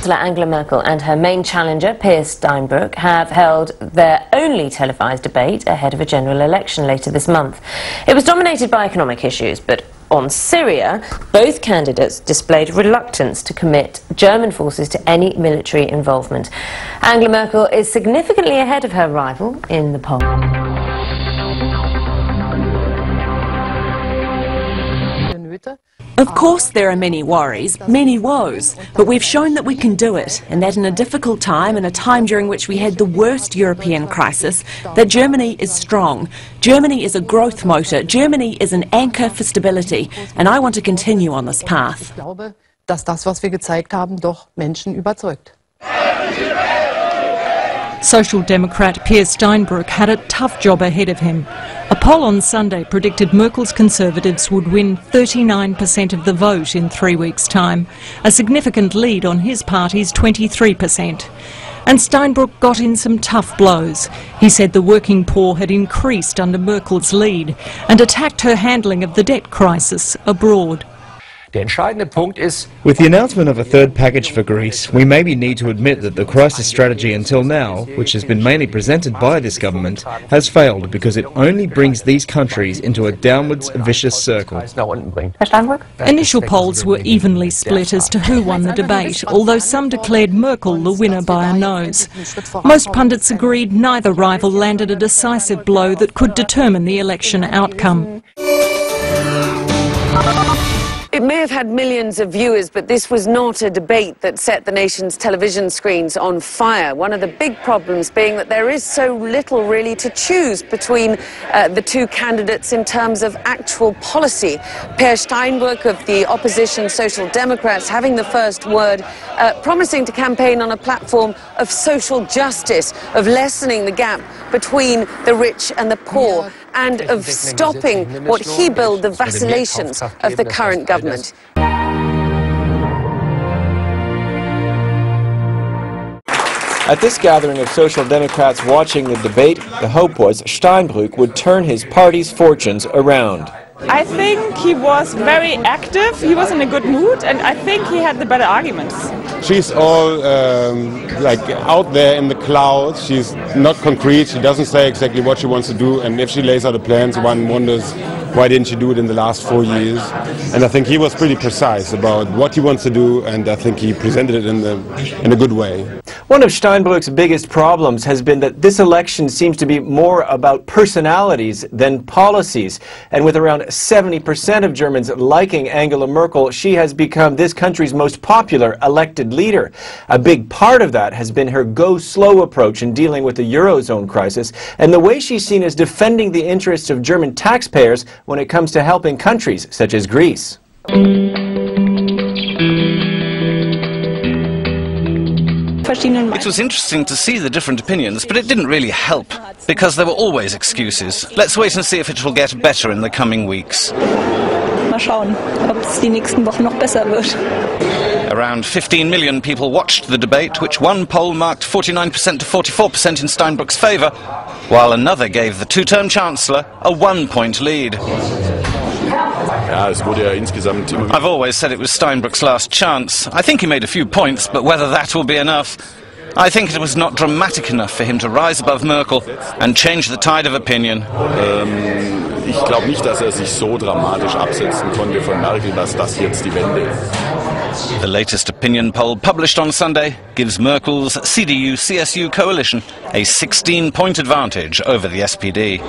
Chancellor Angela Merkel and her main challenger, Peer Steinbrück, have held their only televised debate ahead of a general election later this month. It was dominated by economic issues, but on Syria, both candidates displayed reluctance to commit German forces to any military involvement. Angela Merkel is significantly ahead of her rival in the poll. Of course, there are many worries, many woes, but we've shown that we can do it, and that in a difficult time, in a time during which we had the worst European crisis, that Germany is strong. Germany is a growth motor. Germany is an anchor for stability, and I want to continue on this path. Dass das, was wir gezeigt haben, doch Menschen überzeugt. Social Democrat Peer Steinbrück had a tough job ahead of him. A poll on Sunday predicted Merkel's Conservatives would win 39% of the vote in three weeks' time, a significant lead on his party's 23%. And Steinbrück got in some tough blows. He said the working poor had increased under Merkel's lead and attacked her handling of the debt crisis abroad. With the announcement of a third package for Greece, we maybe need to admit that the crisis strategy until now, which has been mainly presented by this government, has failed because it only brings these countries into a downwards vicious circle. nach unten bringt. Initial polls were evenly split as to who won the debate, although some declared Merkel the winner by a nose. Most pundits agreed neither rival landed a decisive blow that could determine the election outcome. May have had millions of viewers, but this was not a debate that set the nation's television screens on fire. One of the big problems being that there is so little really to choose between uh, the two candidates in terms of actual policy. Peer Steinbrück of the opposition Social Democrats having the first word, uh, promising to campaign on a platform of social justice, of lessening the gap between the rich and the poor and of stopping what he billed the vacillations of the current government. At this gathering of Social Democrats watching the debate, the hope was Steinbrück would turn his party's fortunes around. I think he was very active, he was in a good mood, and I think he had the better arguments. She's all um, like out there in the clouds. She's not concrete. She doesn't say exactly what she wants to do. And if she lays out the plans, one wonders why didn't she do it in the last four years? And I think he was pretty precise about what he wants to do, and I think he presented it in the in a good way. One of Steinbrück's biggest problems has been that this election seems to be more about personalities than policies. And with around 70% of Germans liking Angela Merkel, she has become this country's most popular elected leader. A big part of that has been her go slow approach in dealing with the Eurozone crisis and the way she's seen as defending the interests of German taxpayers when it comes to helping countries such as Greece. It was interesting to see the different opinions, but it didn't really help, because there were always excuses. Let's wait and see if it will get better in the coming weeks. Mal schauen, ob es die nächsten Wochen noch besser wird. Around 15 million people watched the debate, which one poll marked 49% to 44% in Steinbrück's favour, while another gave the two-term Chancellor a one-point lead. I've always said it was Steinbrück's last chance. I think he made a few points, but whether that will be enough... I think it was not dramatic enough for him to rise above Merkel and change the tide of opinion. ich glaube nicht, dass er sich so dramatisch absetzen konnte von Merkel, dass das jetzt die Wende ist. The latest opinion poll published on Sunday gives Merkel's CDU-CSU coalition a 16-point advantage over the SPD.